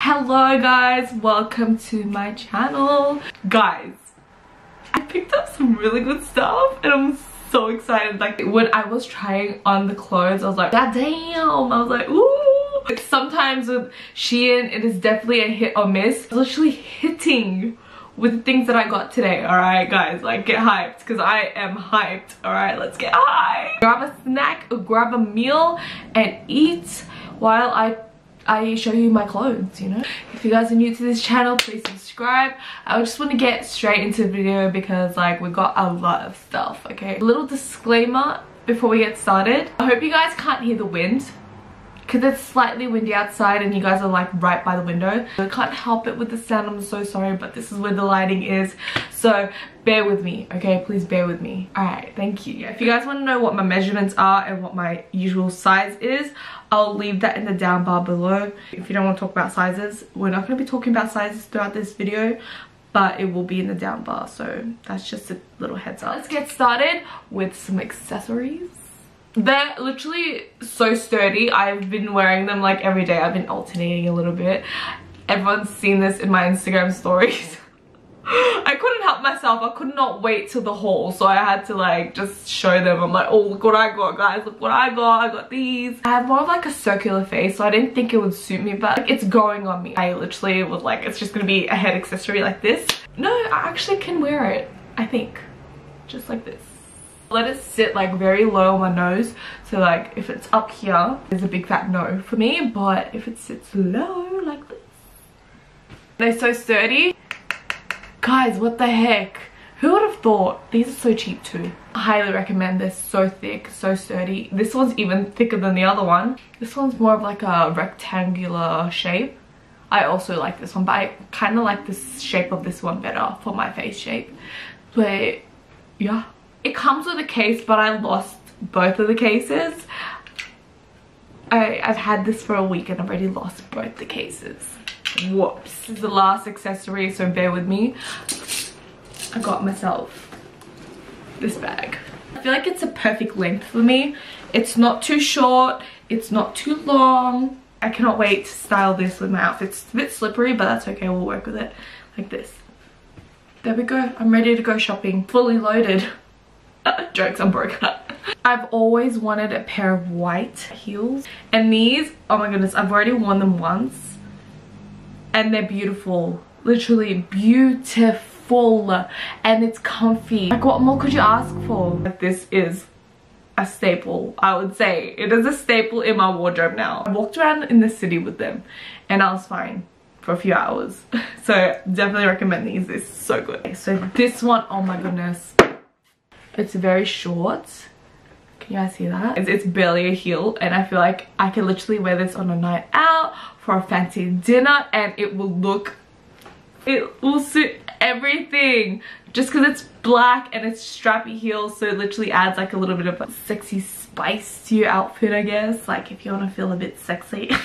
Hello guys, welcome to my channel. Guys, I picked up some really good stuff and I'm so excited. Like when I was trying on the clothes, I was like, God damn. I was like, ooh. Like, sometimes with Shein, it is definitely a hit or miss. Literally hitting with the things that I got today, alright guys, like get hyped because I am hyped, alright, let's get high. Grab a snack, grab a meal and eat while I I show you my clothes, you know? If you guys are new to this channel, please subscribe. I just want to get straight into the video because like we've got a lot of stuff, okay? A little disclaimer before we get started. I hope you guys can't hear the wind because it's slightly windy outside and you guys are like right by the window. I can't help it with the sound, I'm so sorry, but this is where the lighting is. So bear with me, okay? Please bear with me. Alright, thank you. If you guys want to know what my measurements are and what my usual size is, I'll leave that in the down bar below. If you don't want to talk about sizes, we're not going to be talking about sizes throughout this video, but it will be in the down bar, so that's just a little heads up. Let's get started with some accessories. They're literally so sturdy. I've been wearing them like every day. I've been alternating a little bit. Everyone's seen this in my Instagram stories. I couldn't help myself. I could not wait till the haul. So I had to like just show them. I'm like, oh, look what I got, guys. Look what I got. I got these. I have more of like a circular face. So I didn't think it would suit me. But like, it's growing on me. I literally was like, it's just going to be a head accessory like this. No, I actually can wear it. I think. Just like this let it sit like very low on my nose. So like if it's up here it's a big fat no for me. But if it sits low like this they're so sturdy. Guys what the heck? Who would have thought? These are so cheap too. I highly recommend they're so thick so sturdy. This one's even thicker than the other one. This one's more of like a rectangular shape. I also like this one but I kind of like the shape of this one better for my face shape. But yeah it comes with a case, but I lost both of the cases. I, I've had this for a week and I've already lost both the cases. Whoops. This is the last accessory, so bear with me. I got myself this bag. I feel like it's a perfect length for me. It's not too short. It's not too long. I cannot wait to style this with my outfit. It's a bit slippery, but that's okay. We'll work with it like this. There we go. I'm ready to go shopping. Fully loaded. Jokes, I'm broke. Up. I've always wanted a pair of white heels. And these, oh my goodness, I've already worn them once. And they're beautiful. Literally beautiful. And it's comfy. Like what more could you ask for? This is a staple, I would say. It is a staple in my wardrobe now. I walked around in the city with them and I was fine for a few hours. So definitely recommend these. It's so good. So this one, oh my goodness it's very short. Can you guys see that? It's, it's barely a heel and I feel like I can literally wear this on a night out for a fancy dinner and it will look, it will suit everything. Just because it's black and it's strappy heels so it literally adds like a little bit of a sexy spice to your outfit I guess. Like if you want to feel a bit sexy.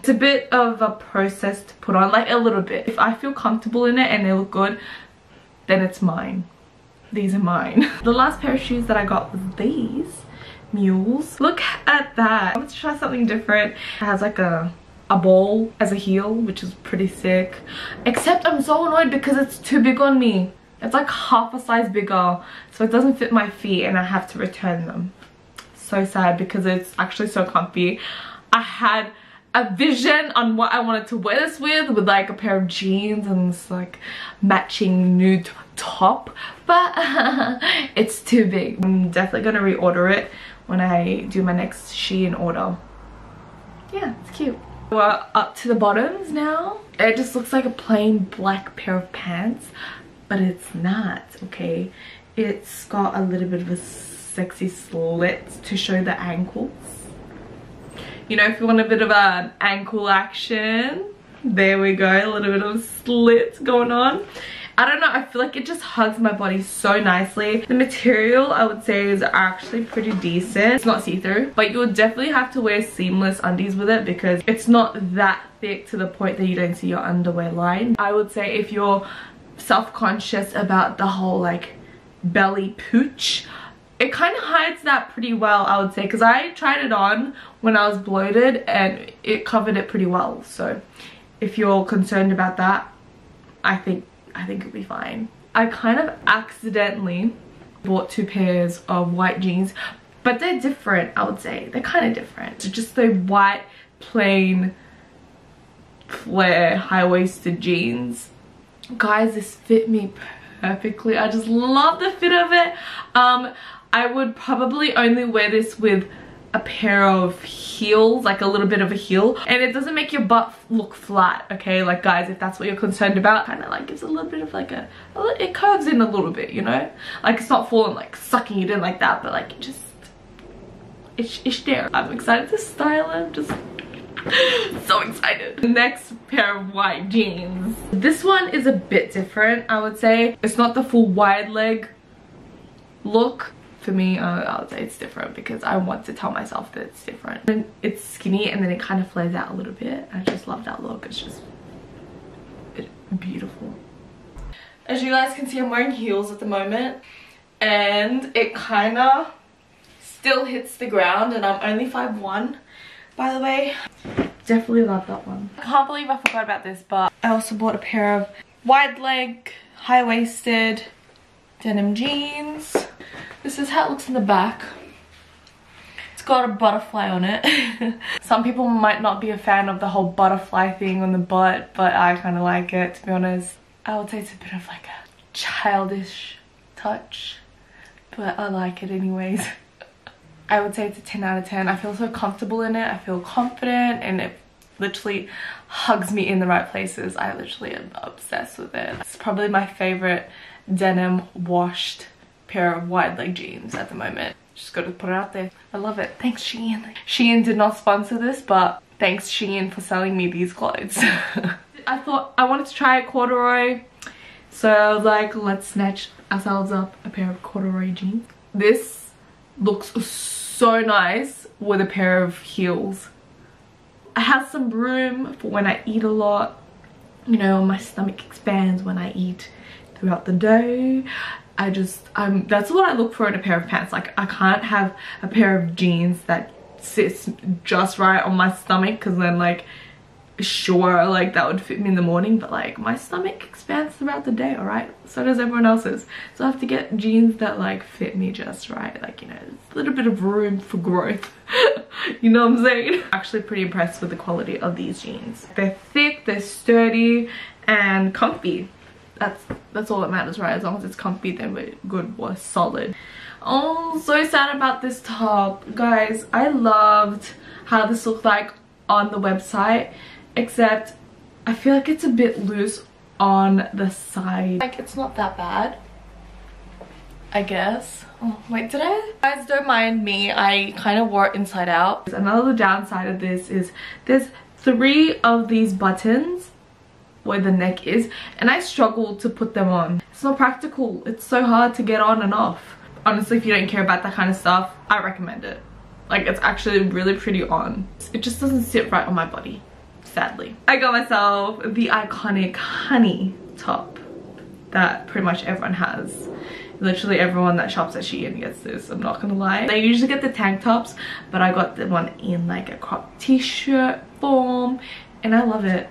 It's a bit of a process to put on like a little bit. If I feel comfortable in it and they look good then it's mine these are mine. the last pair of shoes that I got was these mules. Look at that. I want to try something different. It has like a a ball as a heel which is pretty sick except i'm so annoyed because it's too big on me it's like half a size bigger so it doesn't fit my feet and i have to return them so sad because it's actually so comfy i had a vision on what I wanted to wear this with with like a pair of jeans and this like matching nude top but it's too big. I'm definitely gonna reorder it when I do my next Shein order. Yeah, it's cute. We're up to the bottoms now. It just looks like a plain black pair of pants but it's not, okay? It's got a little bit of a sexy slit to show the ankles you know if you want a bit of an ankle action there we go a little bit of slits going on I don't know, I feel like it just hugs my body so nicely. The material I would say is actually pretty decent. It's not see-through, but you would definitely have to wear seamless undies with it because it's not that thick to the point that you don't see your underwear line. I would say if you're self-conscious about the whole like belly pooch, it kind of hides that pretty well I would say because I tried it on when I was bloated and it covered it pretty well so if you're concerned about that, I think I think it'll be fine. I kind of accidentally bought two pairs of white jeans, but they're different, I would say. They're kind of different. They're just the white, plain, flare, high-waisted jeans. Guys, this fit me perfectly. I just love the fit of it. Um, I would probably only wear this with a pair of heels like a little bit of a heel. And it doesn't make your butt look flat okay? Like guys if that's what you're concerned about kind of like gives a little bit of like a, it curves in a little bit you know? Like it's not falling like sucking it in like that but like it just it's, it's there. I'm excited to style it just so excited. Next pair of white jeans. This one is a bit different i would say. It's not the full wide leg look for me, uh, I would say it's different because I want to tell myself that it's different. And it's skinny and then it kind of flares out a little bit. I just love that look. It's just beautiful. As you guys can see, I'm wearing heels at the moment and it kind of still hits the ground and I'm only 5'1", by the way. Definitely love that one. I can't believe I forgot about this, but I also bought a pair of wide leg, high-waisted denim jeans. This is how it looks in the back. It's got a butterfly on it. Some people might not be a fan of the whole butterfly thing on the butt, but I kind of like it, to be honest. I would say it's a bit of like a childish touch, but I like it anyways. I would say it's a 10 out of 10. I feel so comfortable in it. I feel confident and it literally hugs me in the right places. I literally am obsessed with it. It's probably my favorite denim washed pair of wide leg jeans at the moment. Just gotta put it out there. I love it. Thanks Shein. Shein did not sponsor this, but thanks Shein for selling me these clothes. I thought I wanted to try a corduroy. So I was like, let's snatch ourselves up a pair of corduroy jeans. This looks so nice with a pair of heels. I have some room for when I eat a lot. You know, my stomach expands when I eat throughout the day. I just um that's what I look for in a pair of pants. Like I can't have a pair of jeans that sits just right on my stomach because then like sure like that would fit me in the morning but like my stomach expands throughout the day all right so does everyone else's. So I have to get jeans that like fit me just right. Like you know a little bit of room for growth. You know what I'm saying? Actually pretty impressed with the quality of these jeans. They're thick they're sturdy and comfy that's that's all that matters right? As long as it's comfy then we're good we're solid. Oh so sad about this top. Guys i loved how this looked like on the website except i feel like it's a bit loose on the side. Like it's not that bad i guess. Oh wait did i? Guys don't mind me. I kind of wore it inside out. Another downside of this is there's three of these buttons where the neck is and I struggle to put them on. It's not practical. It's so hard to get on and off. Honestly, if you don't care about that kind of stuff, I recommend it. Like it's actually really pretty on. It just doesn't sit right on my body, sadly. I got myself the iconic honey top that pretty much everyone has. Literally everyone that shops at Shein gets this, I'm not gonna lie. I usually get the tank tops, but I got the one in like a crop t-shirt form and I love it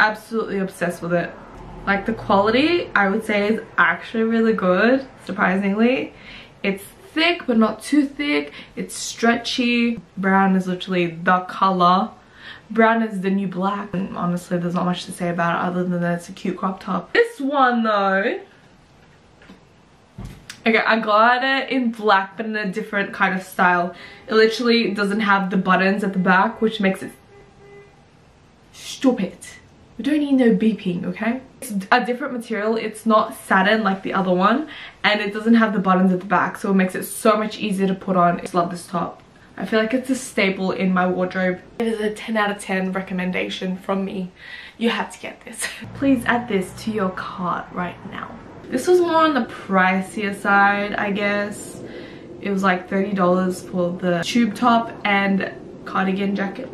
absolutely obsessed with it. Like the quality i would say is actually really good surprisingly. It's thick but not too thick. It's stretchy. Brown is literally the color. Brown is the new black. And honestly there's not much to say about it other than that it's a cute crop top. This one though Okay, I got it in black but in a different kind of style. It literally doesn't have the buttons at the back which makes it stupid. We don't need no beeping, okay? It's a different material. It's not satin like the other one. And it doesn't have the buttons at the back. So it makes it so much easier to put on. I just love this top. I feel like it's a staple in my wardrobe. It is a 10 out of 10 recommendation from me. You have to get this. Please add this to your cart right now. This was more on the pricier side, I guess. It was like $30 for the tube top and cardigan jacket.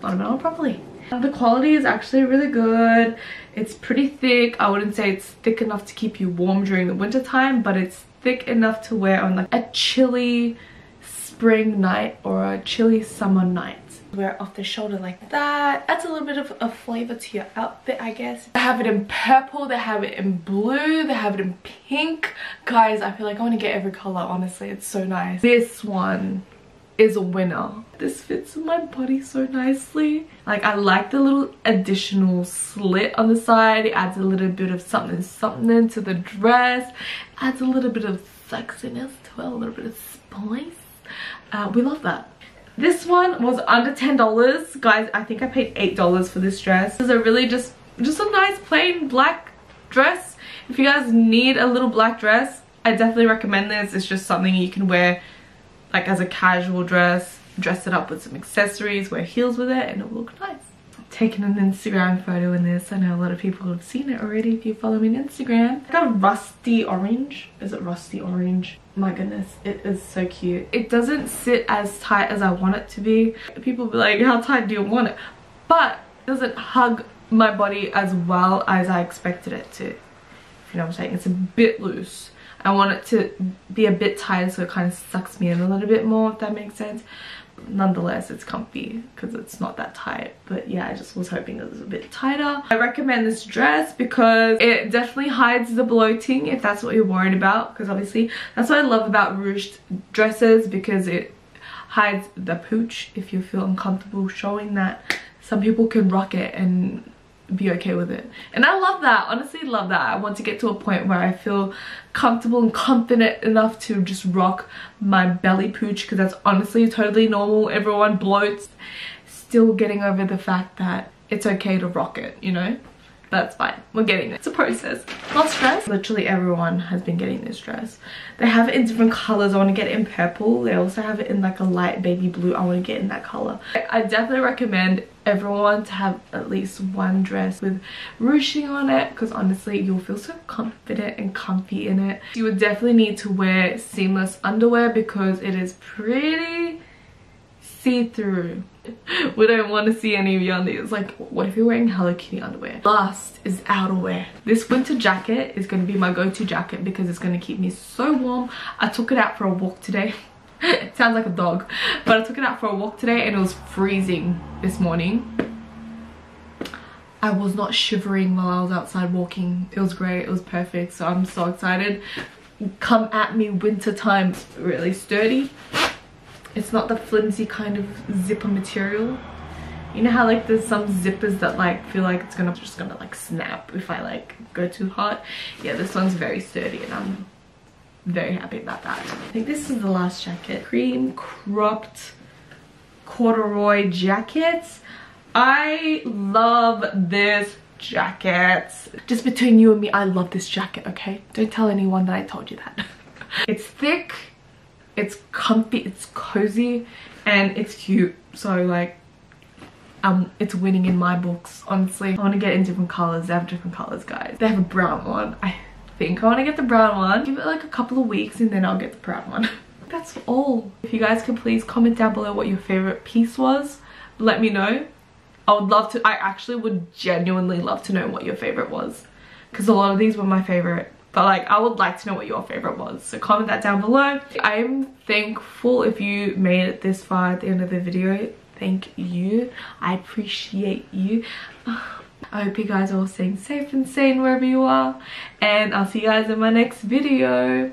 Thought about it properly. The quality is actually really good. It's pretty thick. I wouldn't say it's thick enough to keep you warm during the winter time, but it's thick enough to wear on like a chilly spring night or a chilly summer night. wear it off the shoulder like that. Adds a little bit of a flavor to your outfit i guess. They have it in purple. They have it in blue. They have it in pink. Guys i feel like i want to get every color honestly. It's so nice. This one is a winner this fits my body so nicely like i like the little additional slit on the side it adds a little bit of something something to the dress adds a little bit of sexiness to it a little bit of spice uh, we love that this one was under $10. Guys, I think I paid $8 for this dress. This is a really just, just a nice plain black dress. If you guys need a little black dress, I definitely recommend this. It's just something you can wear like as a casual dress. Dress it up with some accessories, wear heels with it, and it will look nice taken an Instagram photo in this. I know a lot of people have seen it already if you follow me on Instagram. I got a rusty orange. Is it rusty orange? My goodness, it is so cute. It doesn't sit as tight as I want it to be. People be like, how tight do you want it? But it doesn't hug my body as well as I expected it to. If you know what I'm saying? It's a bit loose. I want it to be a bit tighter so it kind of sucks me in a little bit more if that makes sense. Nonetheless it's comfy because it's not that tight. But yeah I just was hoping it was a bit tighter. I recommend this dress because it definitely hides the bloating if that's what you're worried about. Because obviously that's what I love about ruched dresses because it hides the pooch if you feel uncomfortable showing that. Some people can rock it and be okay with it. And i love that honestly love that. I want to get to a point where i feel comfortable and confident enough to just rock my belly pooch because that's honestly totally normal. Everyone bloats. Still getting over the fact that it's okay to rock it you know that's fine. We're getting it it's a process. Not stress. Literally everyone has been getting this dress they have it in different colors. I want to get it in purple. They also have it in like a light baby blue. I want to get in that color. I definitely recommend everyone to have at least one dress with ruching on it because honestly you'll feel so confident and comfy in it. You would definitely need to wear seamless underwear because it is pretty see-through we don't want to see any of your undies like what if you're wearing hello kitty underwear last is outerwear this winter jacket is going to be my go-to jacket because it's going to keep me so warm i took it out for a walk today it sounds like a dog but i took it out for a walk today and it was freezing this morning I was not shivering while I was outside walking. It was great. It was perfect. So I'm so excited. Come at me winter time. Really sturdy. It's not the flimsy kind of zipper material. You know how like there's some zippers that like feel like it's gonna just gonna like snap if I like go too hard. Yeah, this one's very sturdy and I'm very happy about that. I think this is the last jacket. Cream cropped corduroy jackets. I love this jacket. Just between you and me, I love this jacket, okay? Don't tell anyone that I told you that. it's thick it's comfy it's cozy and it's cute. So like um it's winning in my books honestly. I want to get in different colors. They have different colors guys. They have a brown one i think. I want to get the brown one. Give it like a couple of weeks and then i'll get the brown one. That's all. If you guys could please comment down below what your favorite piece was. Let me know. I would love to i actually would genuinely love to know what your favorite was. Because a lot of these were my favorite but like I would like to know what your favorite was. So comment that down below. I'm thankful if you made it this far at the end of the video. Thank you. I appreciate you. I hope you guys are all staying safe and sane wherever you are. And I'll see you guys in my next video.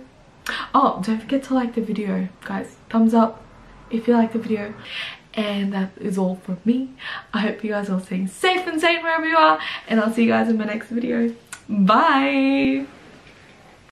Oh don't forget to like the video guys. Thumbs up if you like the video. And that is all from me. I hope you guys are all staying safe and sane wherever you are. And i'll see you guys in my next video. Bye